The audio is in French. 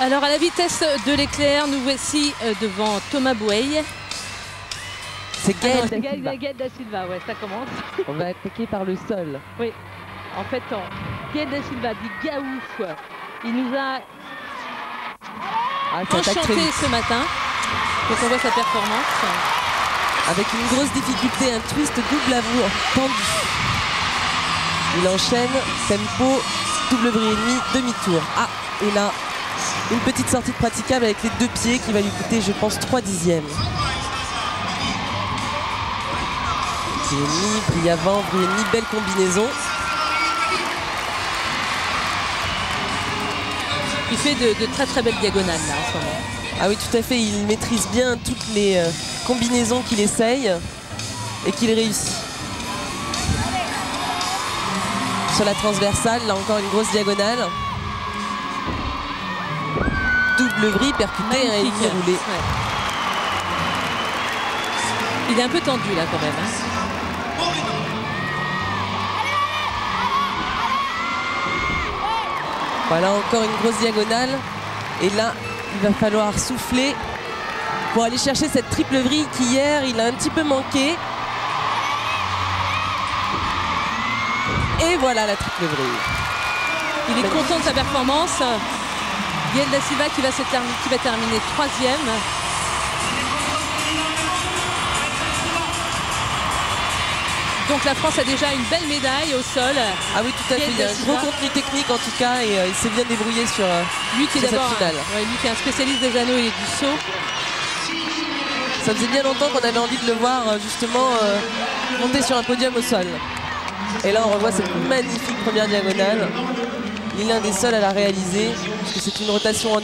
Alors à la vitesse de l'éclair, nous voici euh, devant Thomas Bouey. C'est Gaël. Ah Gaël, Gaël da Silva, ouais, ça commence. On va attaquer par le sol. Oui. En fait, en- Gaël da Silva dit Gaouf. Il nous a Ah, enchanté ce matin. Quand on voit sa performance. Avec une grosse difficulté, un twist double avou tendu. Il enchaîne, tempo, double et demi, demi-tour. Ah, et là, une petite sortie de praticable avec les deux pieds qui va lui coûter, je pense, 3 dixièmes. Belle combinaison. Il fait de, de très très belles diagonales là en ce moment. Ah oui, tout à fait, il maîtrise bien toutes les euh, combinaisons qu'il essaye et qu'il réussit. Sur la transversale, là encore une grosse diagonale. Double vrille, percuté et. Ouais. Il est un peu tendu là quand même. hein. Voilà encore une grosse diagonale. Et là, il va falloir souffler pour aller chercher cette triple vrille qu'hier, il a un petit peu manqué. Et voilà la triple vrille. Il est content de sa performance. Gaël da Silva qui va, se termi- qui va terminer troisième. Donc la France a déjà une belle médaille au sol. Ah oui, tout à fait. Il y a un gros contenu technique en tout cas et euh, il s'est bien débrouillé sur. euh, Lui qui est cette finale. ouais, lui qui est un spécialiste des anneaux et du saut. Ça faisait bien longtemps qu'on avait envie de le voir euh, justement euh, monter sur un podium au sol. Et là, on revoit cette magnifique première diagonale. Il est l'un des seuls à la réaliser parce que c'est une rotation en